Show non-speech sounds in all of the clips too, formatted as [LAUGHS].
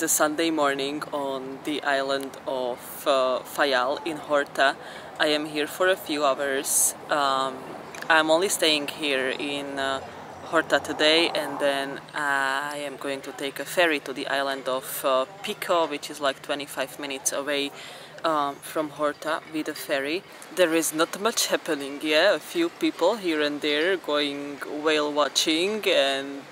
is a Sunday morning on the island of uh, Faial in Horta. I am here for a few hours. Um, I'm only staying here in uh, Horta today and then I am going to take a ferry to the island of uh, Pico which is like 25 minutes away um, from Horta with a ferry. There is not much happening, yeah, a few people here and there going whale watching and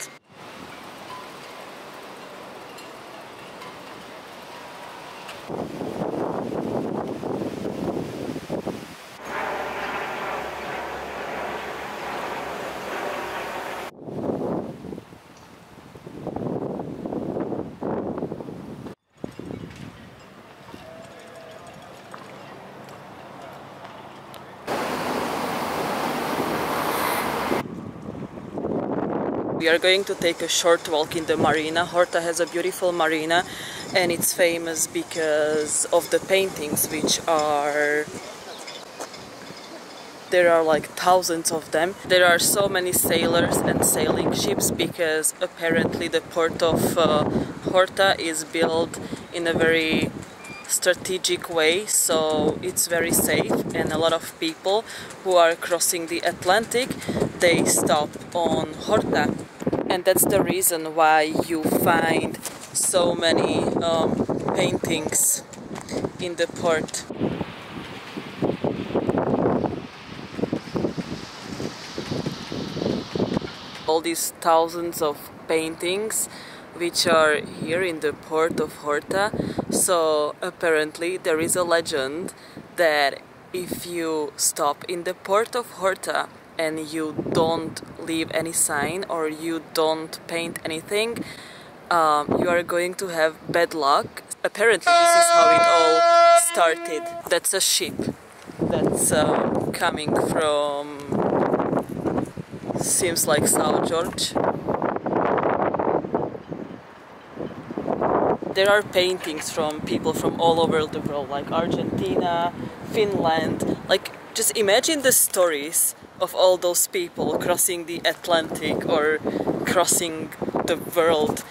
We are going to take a short walk in the marina. Horta has a beautiful marina and it's famous because of the paintings which are there are like thousands of them. There are so many sailors and sailing ships because apparently the port of uh, Horta is built in a very strategic way so it's very safe and a lot of people who are crossing the Atlantic they stop on Horta and that's the reason why you find so many um, paintings in the port. All these thousands of paintings which are here in the port of Horta. So apparently there is a legend that if you stop in the port of Horta and you don't leave any sign or you don't paint anything, um, you are going to have bad luck. Apparently this is how it all started. That's a ship that's uh, coming from seems like South George. There are paintings from people from all over the world like Argentina, Finland, like just imagine the stories of all those people crossing the Atlantic or crossing the world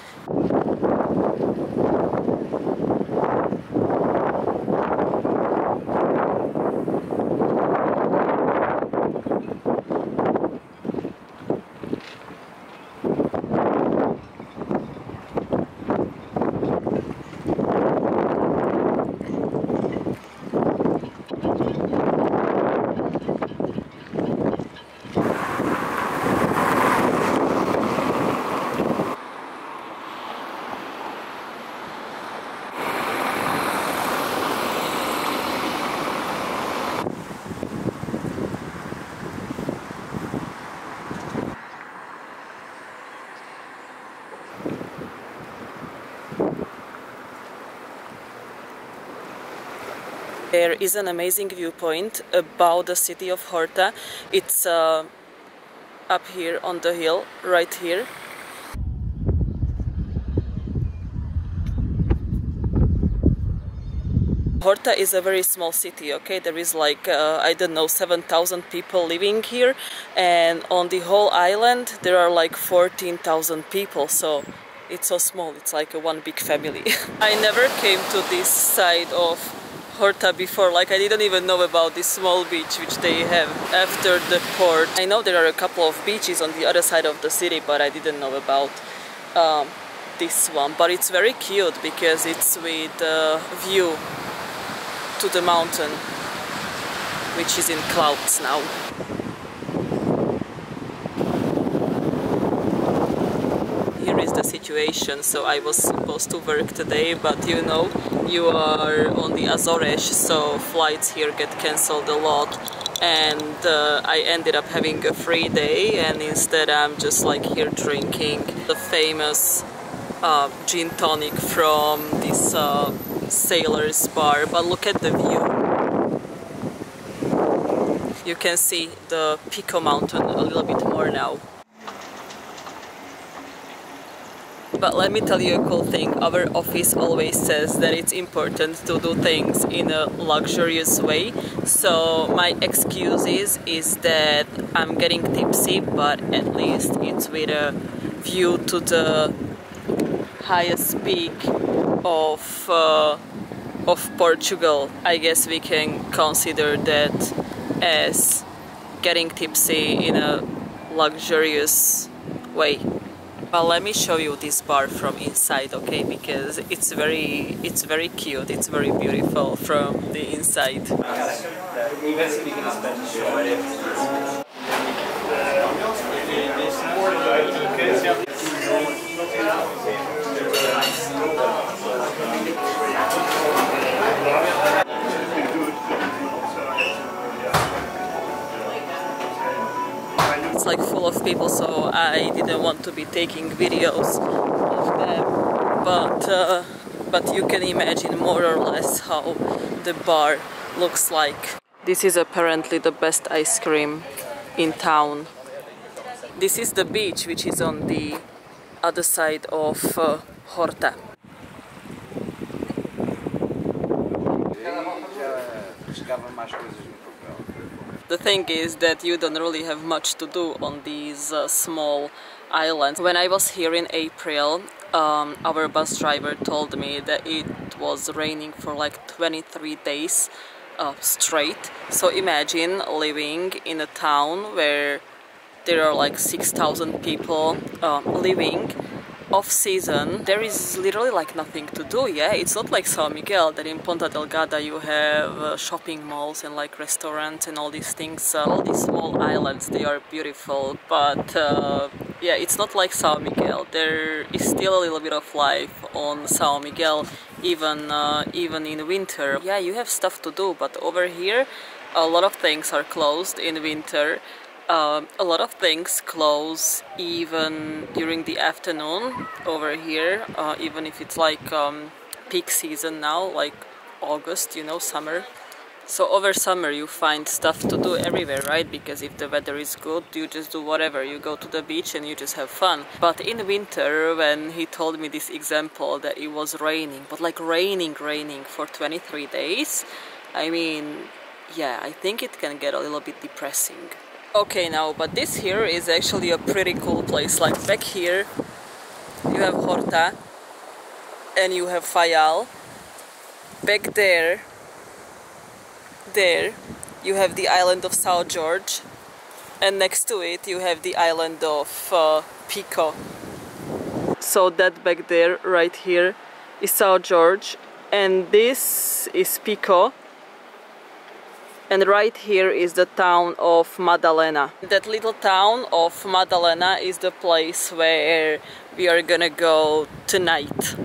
There is an amazing viewpoint about the city of Horta. It's uh, up here on the hill, right here. Horta is a very small city, okay? There is like, uh, I don't know, 7,000 people living here and on the whole island there are like 14,000 people, so it's so small, it's like a one big family. [LAUGHS] I never came to this side of Horta before, like I didn't even know about this small beach which they have after the port. I know there are a couple of beaches on the other side of the city, but I didn't know about um, this one. But it's very cute because it's with a view to the mountain, which is in clouds now. Here is the situation, so I was supposed to work today, but you know, you are on the Azores, so flights here get cancelled a lot. And uh, I ended up having a free day and instead I'm just like here drinking the famous uh, gin tonic from this uh, sailor's bar. But look at the view. You can see the Pico mountain a little bit more now But let me tell you a cool thing. Our office always says that it's important to do things in a luxurious way. So my excuse is, is that I'm getting tipsy, but at least it's with a view to the highest peak of uh, of Portugal. I guess we can consider that as getting tipsy in a luxurious way. But let me show you this bar from inside, okay? Because it's very, it's very cute. It's very beautiful from the inside. Like full of people, so I didn't want to be taking videos of them. But uh, but you can imagine more or less how the bar looks like. This is apparently the best ice cream in town. This is the beach, which is on the other side of uh, Horta. The thing is that you don't really have much to do on these uh, small islands. When I was here in April, um, our bus driver told me that it was raining for like 23 days uh, straight. So imagine living in a town where there are like 6,000 people uh, living off season there is literally like nothing to do yeah? It's not like São Miguel that in Ponta Delgada you have uh, shopping malls and like restaurants and all these things uh, all these small islands they are beautiful. But uh, yeah it's not like São Miguel. There is still a little bit of life on São Miguel even uh, even in winter. Yeah you have stuff to do but over here a lot of things are closed in winter um, a lot of things close even during the afternoon over here uh, even if it's like um, peak season now like August you know summer. So over summer you find stuff to do everywhere right? Because if the weather is good you just do whatever. You go to the beach and you just have fun. But in winter when he told me this example that it was raining but like raining raining for 23 days I mean yeah I think it can get a little bit depressing Okay now, but this here is actually a pretty cool place. Like back here, you have Horta and you have Faial. Back there, there, you have the island of São Jorge. And next to it, you have the island of uh, Pico. So that back there, right here, is São Jorge. And this is Pico and right here is the town of Madalena. That little town of Madalena is the place where we are gonna go tonight.